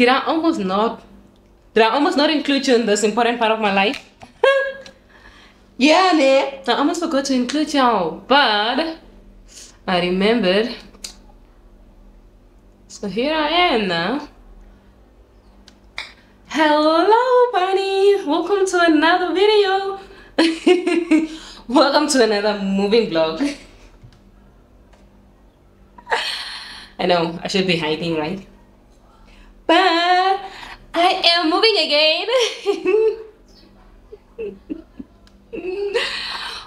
did I almost not did I almost not include you in this important part of my life? yeah, ne. I almost forgot to include y'all, but I remembered. So here I am now. Hello, bunny. Welcome to another video. Welcome to another moving vlog. I know I should be hiding, right? But I am moving again.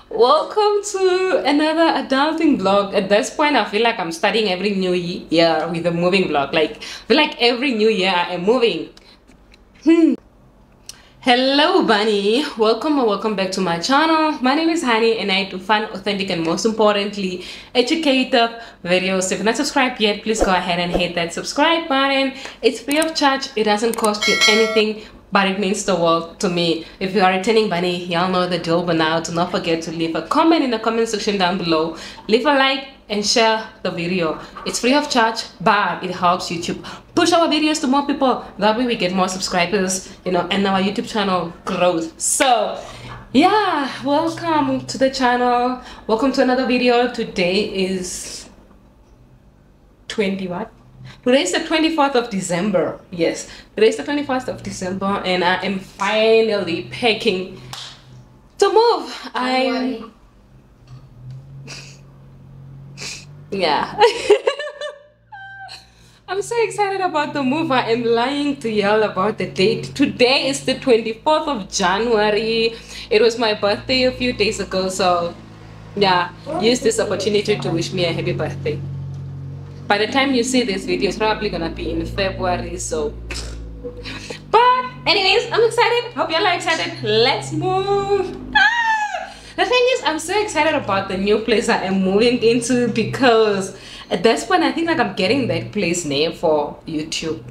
Welcome to another adulting vlog. At this point, I feel like I'm starting every new year with a moving vlog. Like, I feel like every new year I am moving. Hmm. Hello Bunny, welcome or welcome back to my channel. My name is Hanni and I do fun, authentic and most importantly, educative videos. If you're not subscribed yet, please go ahead and hit that subscribe button. It's free of charge, it doesn't cost you anything but it means the world to me. If you are returning bunny, y'all know the deal but now. Do not forget to leave a comment in the comment section down below. Leave a like and share the video. It's free of charge, but it helps YouTube push our videos to more people. That way we get more subscribers, you know, and our YouTube channel grows. So yeah, welcome to the channel. Welcome to another video. Today is 20 what? Today is the 24th of December. Yes, today is the 21st of December, and I am finally packing to move. I yeah. I'm so excited about the move. I am lying to y'all about the date. Today is the 24th of January. It was my birthday a few days ago, so yeah, use this opportunity to wish me a happy birthday by the time you see this video it's probably gonna be in february so. But anyways i'm excited. Hope y'all are excited. Let's move. Ah! the thing is i'm so excited about the new place i am moving into because at this point i think like i'm getting that place name for youtube.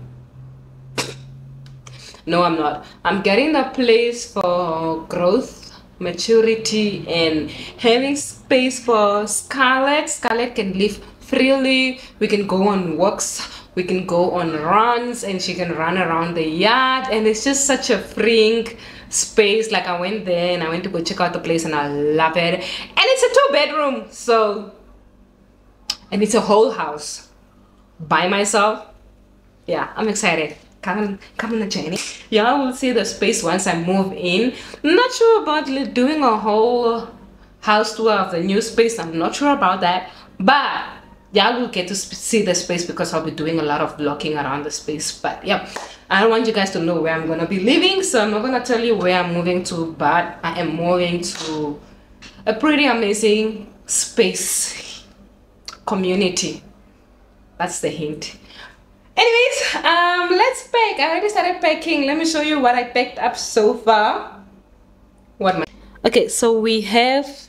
No i'm not. I'm getting the place for growth maturity and having space for scarlett scarlett can live freely. We can go on walks. We can go on runs and she can run around the yard. And it's just such a freeing space. Like i went there and i went to go check out the place and i love it. And it's a two bedroom so and it's a whole house by myself. Yeah i'm excited. Come come on the journey. Y'all will see the space once i move in. I'm not sure about doing a whole house tour of the new space. I'm not sure about that. But y'all will get to see the space because I'll be doing a lot of vlogging around the space but yeah. I don't want you guys to know where I'm gonna be living so I'm not gonna tell you where I'm moving to but I am moving to a pretty amazing space community. That's the hint. Anyways um let's pack. I already started packing. Let me show you what I packed up so far. What my okay so we have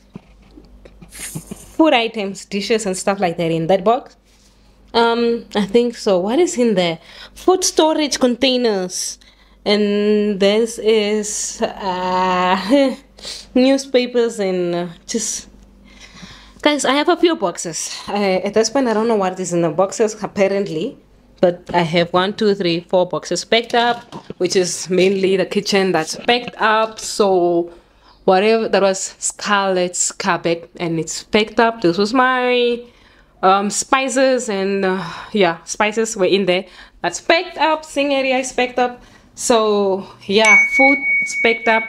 food items, dishes and stuff like that in that box? Um, I think so. What is in there? Food storage containers. And this is uh, newspapers and uh, just guys i have a few boxes I, at this point i don't know what is in the boxes apparently but i have one two three four boxes packed up which is mainly the kitchen that's packed up so whatever that was Scarlett's carpet and it's picked up. This was my um, spices and uh, yeah, spices were in there. That's packed up. Sing area is packed up. So yeah, food is packed up.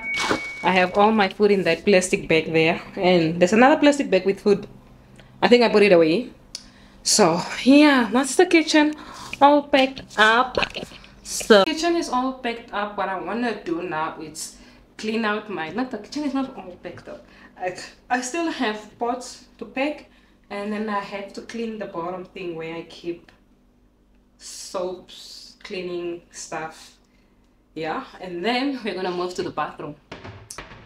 I have all my food in that plastic bag there, and there's another plastic bag with food. I think I put it away. So yeah, that's the kitchen all packed up. So kitchen is all packed up. What I wanna do now is clean out my not the kitchen is not all packed up I, I still have pots to pack and then I have to clean the bottom thing where I keep soaps cleaning stuff. Yeah and then we're gonna move to the bathroom.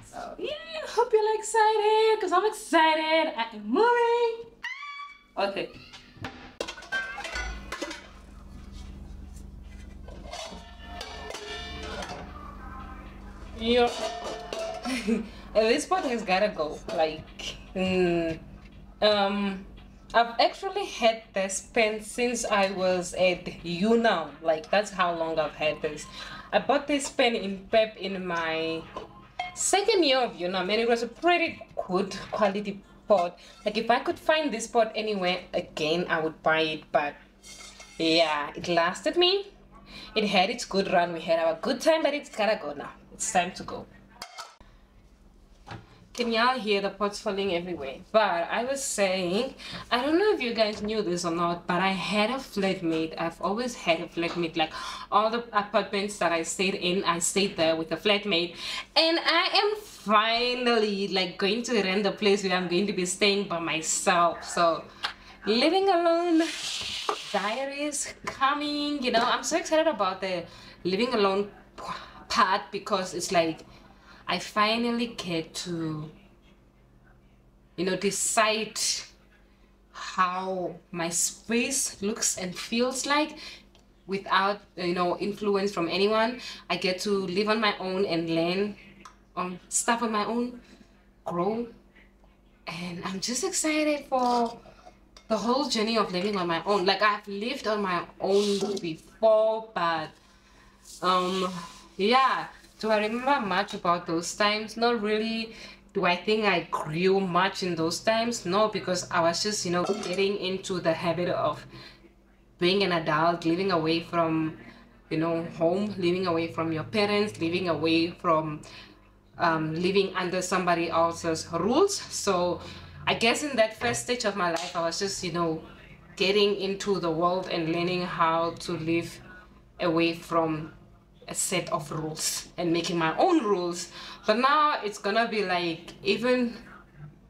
So yeah hope you're excited because I'm excited. I am moving. Okay Yeah. this part has gotta go. Like, mm, um, I've actually had this pen since I was at UNAM. Like that's how long I've had this. I bought this pen in PEP in my second year of UNAM and it was a pretty good quality pot. Like if I could find this pot anywhere again, I would buy it. But yeah, it lasted me. It had its good run. We had our good time, but it's gotta go now. It's time to go. Can y'all hear the pots falling everywhere? But I was saying, I don't know if you guys knew this or not, but I had a flatmate. I've always had a flatmate. Like all the apartments that I stayed in, I stayed there with a flatmate. And I am finally like going to rent a place where I'm going to be staying by myself. So living alone diaries coming, you know, I'm so excited about the living alone part because it's like I finally get to, you know, decide how my space looks and feels like without, you know, influence from anyone. I get to live on my own and learn on stuff on my own, grow. And I'm just excited for the whole journey of living on my own. Like I've lived on my own before, but um, yeah do I remember much about those times? Not really. Do I think I grew much in those times? No, because I was just, you know, getting into the habit of being an adult, living away from, you know, home, living away from your parents, living away from um, living under somebody else's rules. So I guess in that first stage of my life, I was just, you know, getting into the world and learning how to live away from a set of rules and making my own rules. But now it's gonna be like even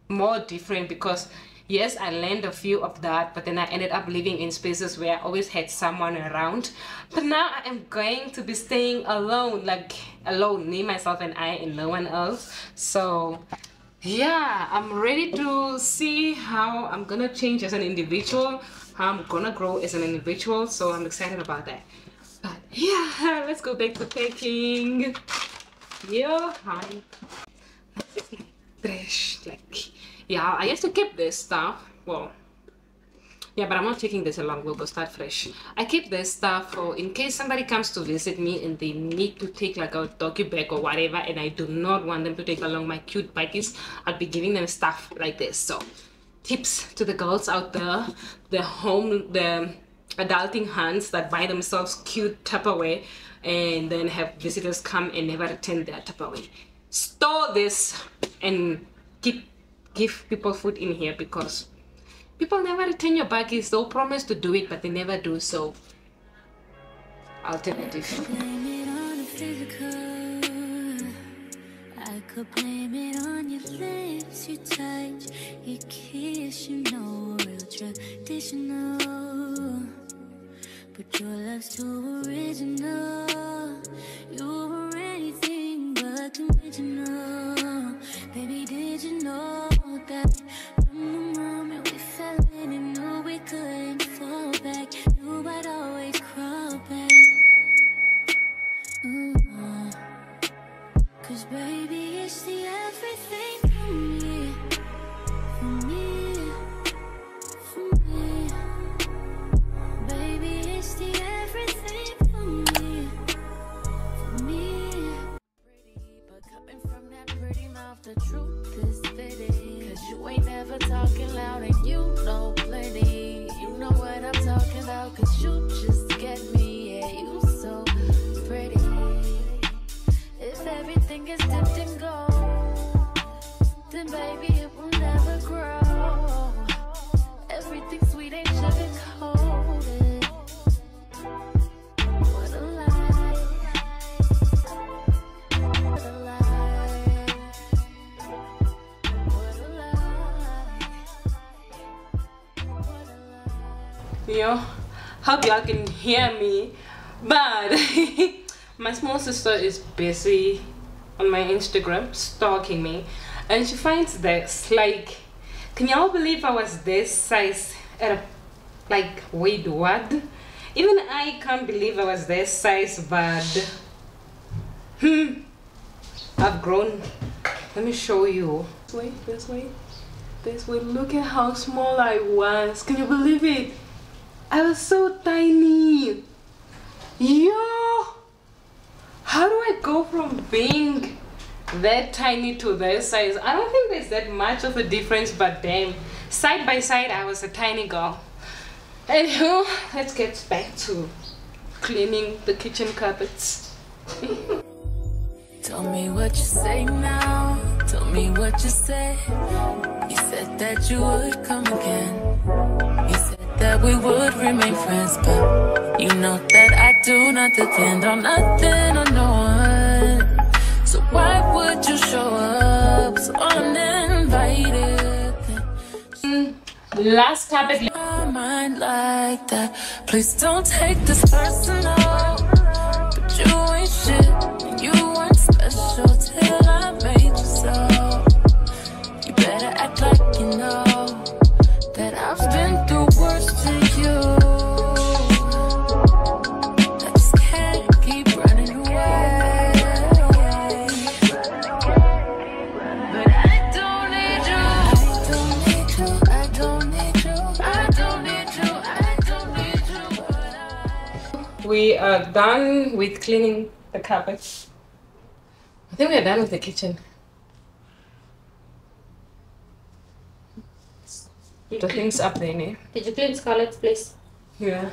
more different because yes i learned a few of that but then i ended up living in spaces where i always had someone around. But now i am going to be staying alone like alone me myself and i and no one else. So yeah i'm ready to see how i'm gonna change as an individual how i'm gonna grow as an individual. So i'm excited about that but yeah, let's go back to packing. Yeah, hi. Trash, like, yeah, I used to keep this stuff. Well, yeah, but I'm not taking this along. We'll go start fresh. I keep this stuff for in case somebody comes to visit me and they need to take like a doggy bag or whatever, and I do not want them to take along my cute bikes. I'll be giving them stuff like this. So, tips to the girls out there: the home, the adulting hands that buy themselves cute Tupperware and then have visitors come and never return their Tupperware. Store this and keep give people food in here because people never return your baggies. They'll promise to do it, but they never do so. Alternative. I could blame it on your lips, your touch, your kiss, you know, real traditional. But your love's too original. You were anything but conventional. You know hope y'all can hear me but my small sister is busy on my instagram stalking me and she finds this like can y'all believe i was this size at a, like wait what even i can't believe i was this size but hmm i've grown let me show you this way this way this way. Look at how small I was. Can you believe it? I was so tiny. Yo! How do I go from being that tiny to that size? I don't think there's that much of a difference, but damn. Side by side, I was a tiny girl. Anywho, let's get back to cleaning the kitchen carpets. Tell me what you say now. Tell me what you say. You said that you would come again. That we would remain friends, but you know that I do not depend on nothing or no one. So why would you show up so uninvited? Last. My mind like that. Please don't take this personal. But you ain't shit. You weren't special till I made But I We are done with cleaning the carpets. I think we are done with the kitchen. The things up there, ne? Did you clean Scarlett's place? Yeah.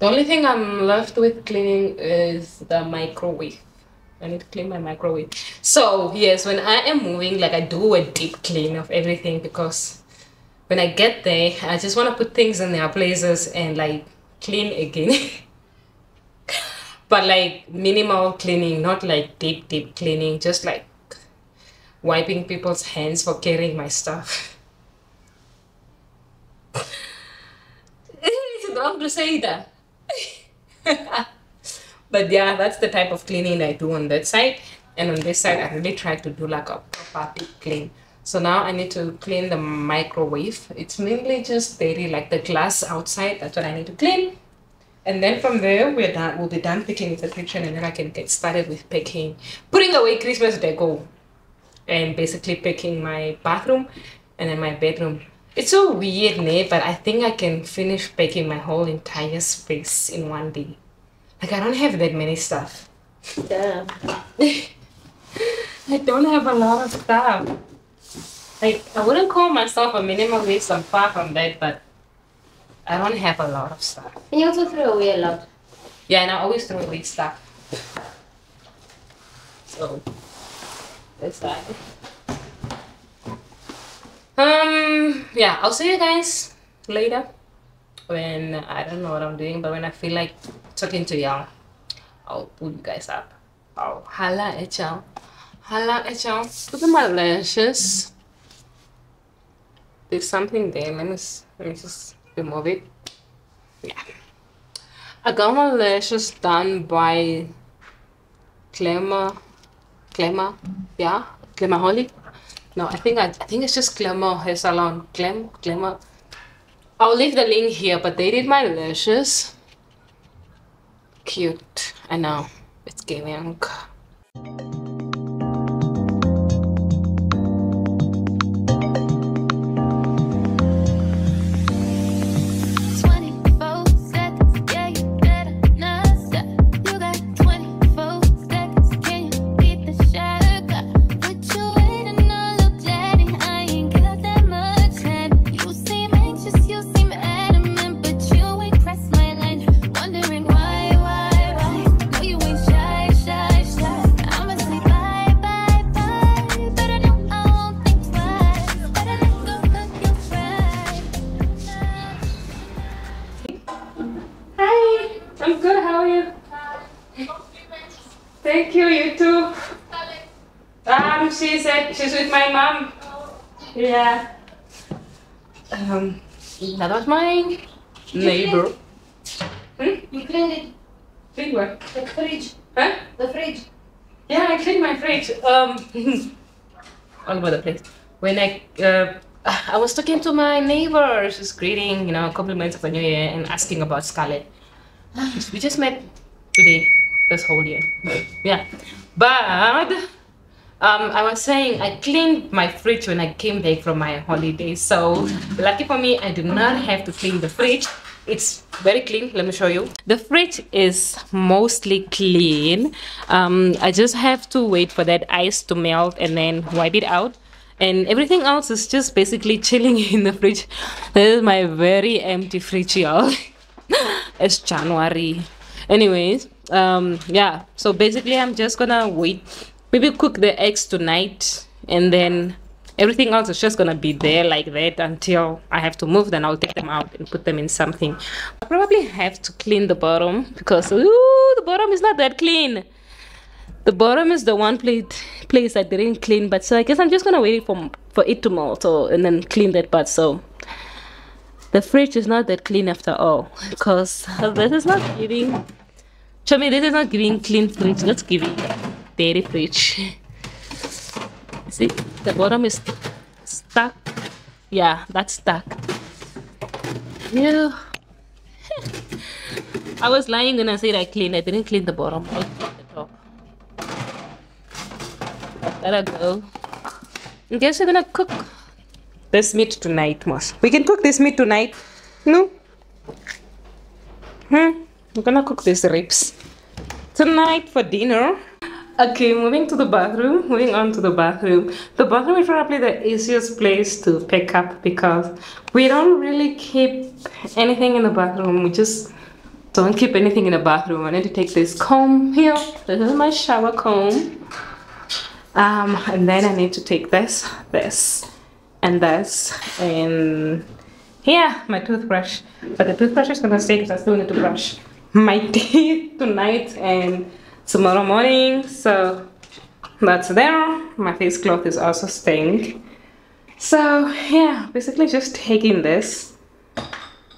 The only thing I'm left with cleaning is the microwave. I need to clean my microwave. So yes, when I am moving, like I do a deep clean of everything because when I get there, I just want to put things in their places and like clean again. but like minimal cleaning, not like deep, deep cleaning, just like wiping people's hands for carrying my stuff. it's wrong to say that. but yeah, that's the type of cleaning I do on that side. And on this side, I really try to do like a proper deep clean. So now I need to clean the microwave. It's mainly just very like the glass outside. That's what I need to clean. And then from there, we're done. We'll be done picking the kitchen, and then I can get started with picking, putting away Christmas decor, and basically picking my bathroom, and then my bedroom. It's so weird, ne? But I think I can finish picking my whole entire space in one day. Like I don't have that many stuff. Damn. I don't have a lot of stuff. Like I wouldn't call myself a minimalist. I'm far from that, but I don't have a lot of stuff. And you also throw away a lot. Yeah, and I always throw away stuff. So that's that. Um yeah, I'll see you guys later when I don't know what I'm doing, but when I feel like talking to y'all, I'll pull you guys up. I'll holla at y'all. Holla at y'all. Look at my lashes. There's something there. Let me let me just remove it. Yeah. I got my lashes done by Glamour. Glamour. Yeah. Glamour Holly. No, I think I, I think it's just Glamour Hair Salon. Glam Glamour. I'll leave the link here, but they did my lashes. Cute. I know. It's giving. I'm good. How are you? Thank you. You too. Um, she said she's with my mom. Yeah. Um, that was my neighbor. Hmm? You cleaned it. Big one. The fridge. Huh? The fridge. Yeah, I cleaned my fridge. Um, all over the place. When I uh, I was talking to my neighbor, she's greeting, you know, compliments of the new year and asking about Scarlett. We just met today, this whole year. Yeah, but Um, I was saying I cleaned my fridge when I came back from my holiday. So lucky for me, I do not have to clean the fridge. It's very clean. Let me show you. The fridge is mostly clean. Um, I just have to wait for that ice to melt and then wipe it out. And everything else is just basically chilling in the fridge. This is my very empty fridge, y'all. It's January. Anyways, um, yeah. So basically, I'm just gonna wait maybe cook the eggs tonight and then everything else is just gonna be there like that until I have to move then I'll take them out and put them in something I probably have to clean the bottom because ooh, the bottom is not that clean the bottom is the one plate place I didn't clean but so I guess I'm just gonna wait for for it to melt or and then clean that part so the fridge is not that clean after all because this is not giving show me this is not giving clean fridge that's giving dirty fridge. See the bottom is stuck. Yeah that's stuck. Yeah. I was lying when I said I cleaned I didn't clean the bottom. I cleaned the top. Let go. I guess we're gonna cook this meat tonight Moss we can cook this meat tonight no hmm we're gonna cook these ribs tonight for dinner Okay, moving to the bathroom, moving on to the bathroom. The bathroom is probably the easiest place to pick up because we don't really keep anything in the bathroom. We just don't keep anything in the bathroom. I need to take this comb here. This is my shower comb. Um, and then I need to take this, this, and this, and yeah, my toothbrush. But the toothbrush is gonna stay because I still need to brush my teeth tonight and tomorrow morning. So that's there. My face cloth is also stained. So yeah basically just taking this.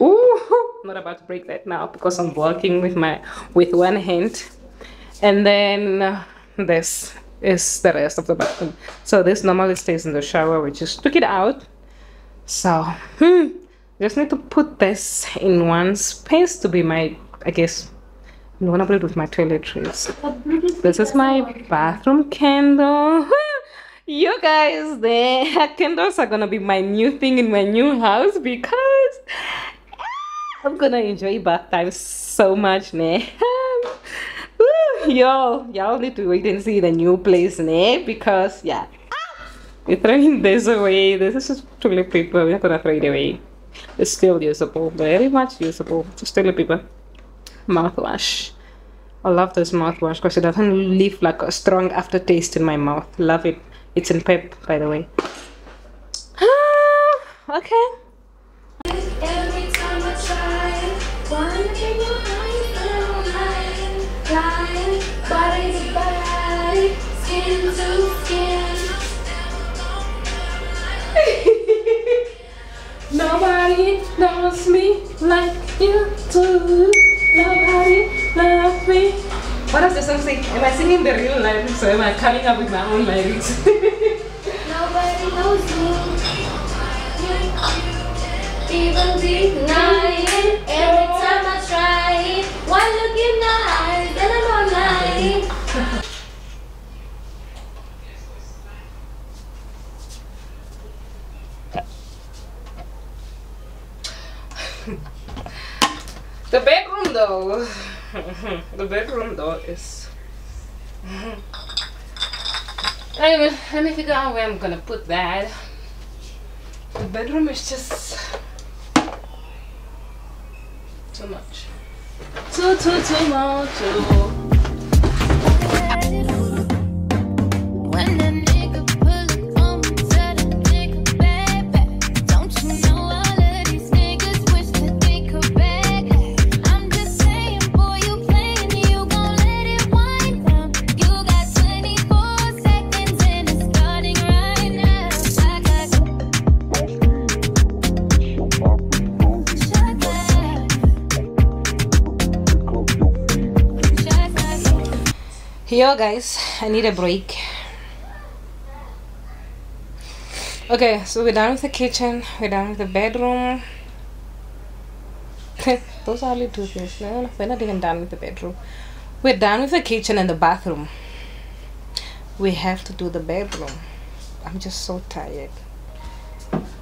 Ooh, not about to break that now because I'm working with my with one hand. And then uh, this is the rest of the bathroom so this normally stays in the shower we just took it out so hmm just need to put this in one space to be my I guess I'm gonna put it with my toiletries. This is my bathroom candle. you guys, the candles are gonna be my new thing in my new house because I'm gonna enjoy bath time so much, ne? Woo, Yo, y'all need to wait and see the new place, ne? Because yeah, ah! we're throwing this away. This is just toilet paper. We're not gonna throw it away. It's still usable, very much usable. Just toilet paper mouthwash. I love this mouthwash because it doesn't leave like a strong aftertaste in my mouth. Love it. It's in pep, by the way. Ah, okay. Body to body, skin to skin. Nobody knows me like you do. Nobody loves me. What does the song say? Am I singing the real lyrics or am I coming up with my own lyrics? Nobody knows me. Even denying every time I try. why look in the eyes, then I'm online. the bedroom though. the bedroom though is. Anyway, let me figure out where I'm gonna put that. The bedroom is just too much. Too, too, too much. oh. Guys, I need a break. Okay, so we're done with the kitchen, we're done with the bedroom. Those are only two things. No, we're not even done with the bedroom. We're done with the kitchen and the bathroom. we have to do the bedroom. I'm just so tired.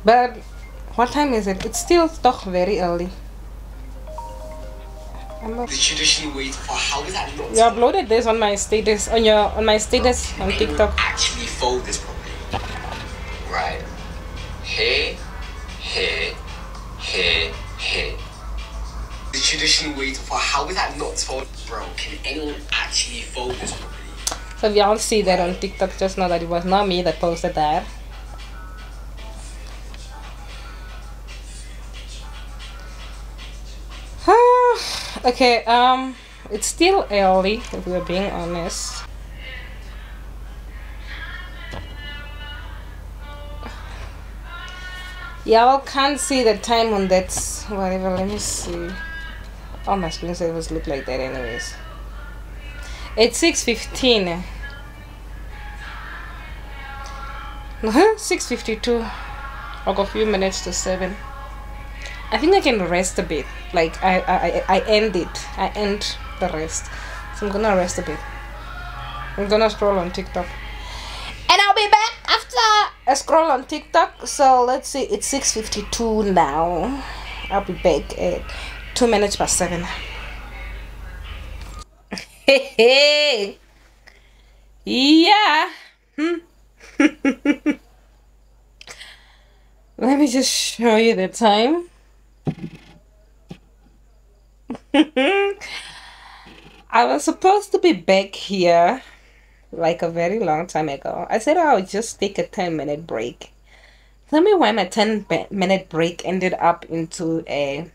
But what time is it? It's still still very early. Not- The traditional way for how is that not you uploaded this on my status on your on my status on TikTok. actually fold this properly? Right. Here, here, here, here. The traditional way for how is that not fold, bro? Can anyone actually fold this properly? So if y'all see that on TikTok, just know that it was not me that posted that. Okay, um, it's still early if we're being honest. Y'all can't see the time on that whatever. Let me see. Oh, my screensavers look like that, anyways. It's six fifteen. Six fifty-two. I've got a few minutes to seven. I think I can rest a bit. Like I, I, I- end it. I end the rest. So I'm gonna rest a bit. I'm gonna scroll on TikTok, and I'll be back after I scroll on TikTok. So let's see. It's six fifty-two now. I'll be back at two minutes past seven. Hey, hey. Yeah. Hmm. Let me just show you the time. I was supposed to be back here like a very long time ago. I said I would just take a 10 minute break. Tell me why my 10 minute break ended up into a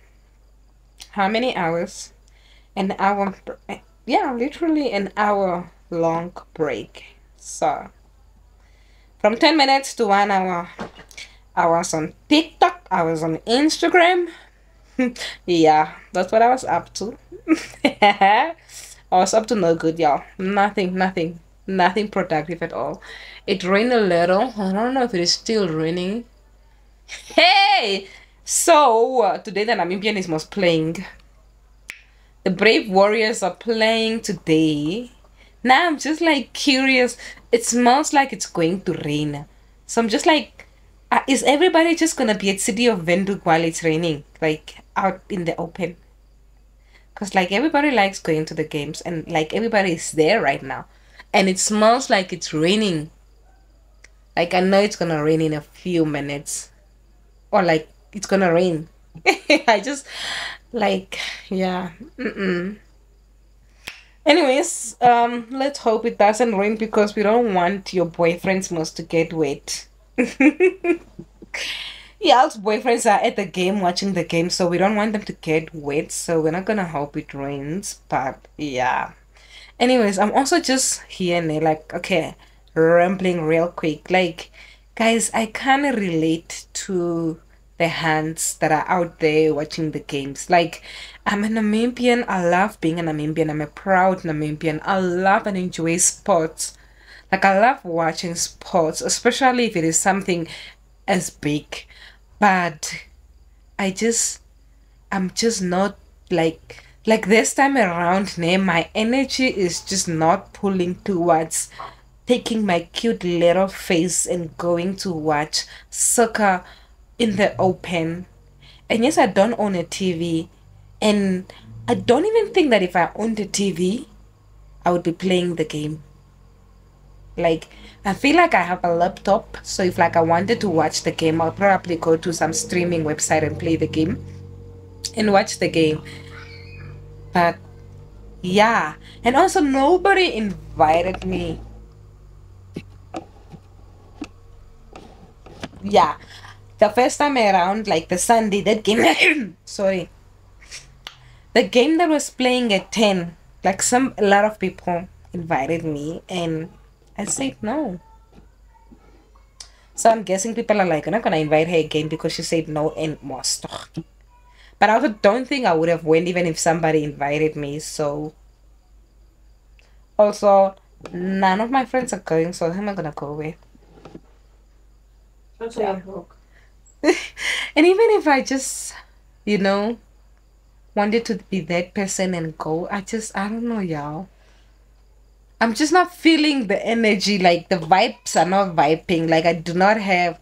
how many hours? An hour, yeah, literally an hour long break. So, from 10 minutes to one hour, I was on TikTok, I was on Instagram. yeah, that's what I was up to. I was up to no good, y'all. Nothing, nothing, nothing productive at all. It rained a little. I don't know if it is still raining. Hey! So, uh, today the Namibian is most playing. The Brave Warriors are playing today. Now I'm just like curious. It smells like it's going to rain. So I'm just like, uh, is everybody just gonna be at City of Windhoek while it's raining? Like out in the open? Because like everybody likes going to the games and like everybody is there right now. And it smells like it's raining. Like I know it's gonna rain in a few minutes. Or like it's gonna rain. I just like yeah. Mm-mm. Anyways, um, let's hope it doesn't rain because we don't want your boyfriend's most to get wet. Y'all's boyfriends are at the game watching the game, so we don't want them to get wet. So we're not gonna hope it rains, but yeah. Anyways, I'm also just here and there, like okay, rambling real quick. Like, guys, I of relate to the hands that are out there watching the games. Like, I'm a Namibian. I love being a Namibian. I'm a proud Namibian. I love and enjoy sports. Like, I love watching sports, especially if it is something as big. But I just, I'm just not like, like this time around, ne, my energy is just not pulling towards taking my cute little face and going to watch soccer in the open. And yes, I don't own a TV. And I don't even think that if I owned a TV, I would be playing the game. Like, I feel like I have a laptop, so if like I wanted to watch the game, I'll probably go to some streaming website and play the game and watch the game. But yeah, and also nobody invited me. Yeah, the first time around, like the Sunday, that game. sorry, the game that was playing at ten, like some a lot of people invited me, and I said no. So I'm guessing people are like, I'm not gonna invite her again because she said no and must. But I also don't think I would have went even if somebody invited me. So also none of my friends are going, so who am I gonna go with? Yeah. and even if I just, you know, wanted to be that person and go, I just I don't know, y'all. I'm just not feeling the energy. Like the vibes are not vibing. Like I do not have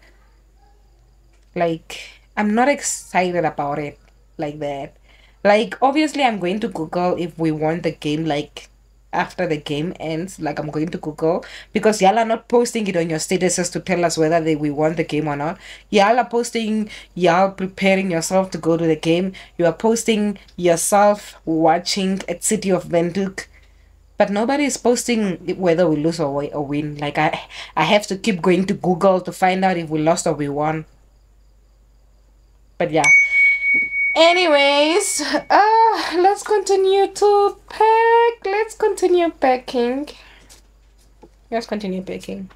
like I'm not excited about it like that. Like obviously I'm going to Google if we won the game like after the game ends. Like I'm going to Google because y'all are not posting it on your statuses to tell us whether they we won the game or not. Y'all are posting y'all preparing yourself to go to the game. You are posting yourself watching at City of Windhoek. But nobody is posting whether we lose or, wi- or win. Like I, I have to keep going to Google to find out if we lost or we won. But yeah. Anyways, uh, let's continue to pack. Let's continue packing. Let's continue packing.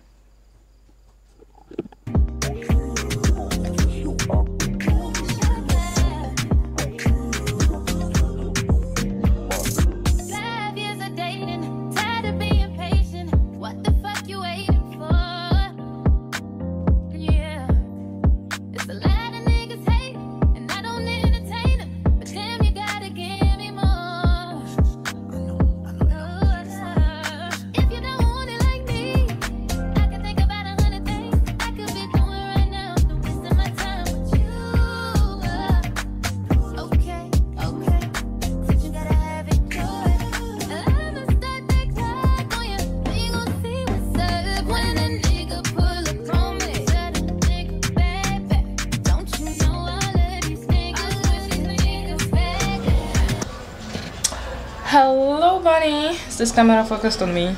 This camera focused on me?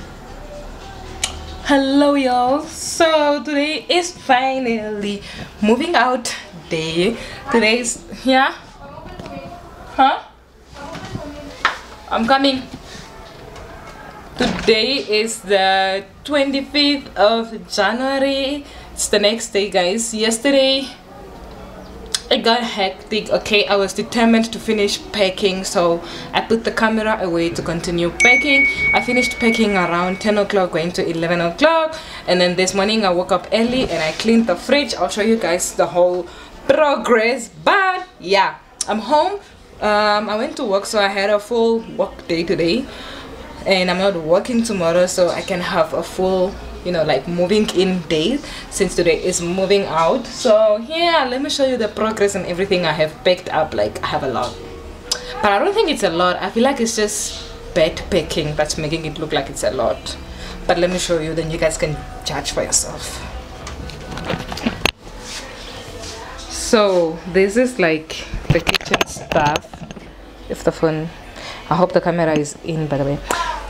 Hello, y'all. So today is finally moving out day. today's yeah. Huh? I'm coming. Today is the 25th of January. It's the next day, guys. Yesterday it got hectic okay? I was determined to finish packing so i put the camera away to continue packing. I finished packing around 10 o'clock going to 11 o'clock and then this morning i woke up early and i cleaned the fridge. I'll show you guys the whole progress but yeah i'm home. Um, i went to work so i had a full work day today and I'm not working tomorrow so I can have a full you know like moving in day since today is moving out. So yeah let me show you the progress and everything I have picked up. Like I have a lot. But I don't think it's a lot. I feel like it's just bed picking that's making it look like it's a lot. But let me show you then you guys can judge for yourself. So this is like the kitchen stuff. If the phone i hope the camera is in by the way.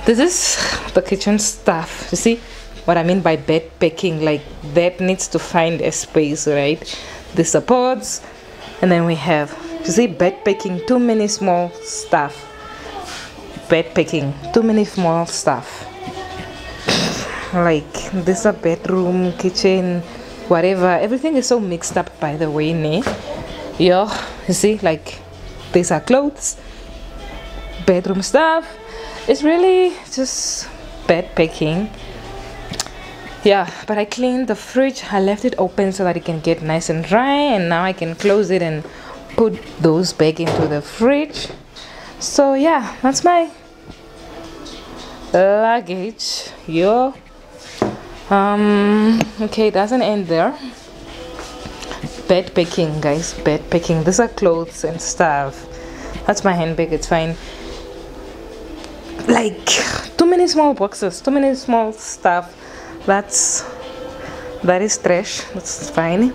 This is the kitchen stuff. You see what i mean by bed packing like that needs to find a space right? The supports and then we have you see bed packing too many small stuff. Bed packing too many small stuff. Like this is a bedroom kitchen whatever. Everything is so mixed up by the way ne? yeah you see like these are clothes bedroom stuff. It's really just bed packing yeah but i cleaned the fridge. I left it open so that it can get nice and dry and now i can close it and put those back into the fridge. So yeah that's my luggage. Yo. Um okay it doesn't end there. Bed packing guys bed packing these are clothes and stuff. That's my handbag it's fine. Like too many small boxes too many small stuff that's that is trash that's fine.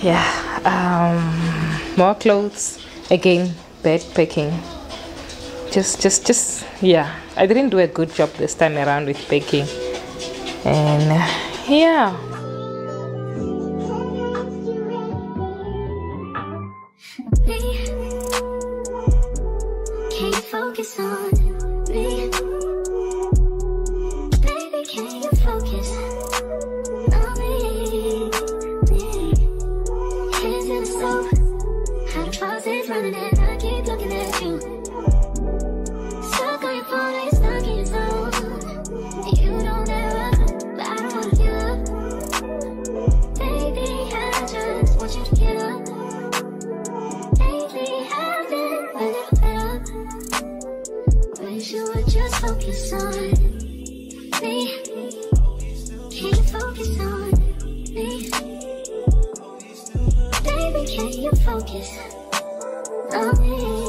Yeah um more clothes. Again bed packing. Just just just yeah. I didn't do a good job this time around with packing. And yeah you focus. On me.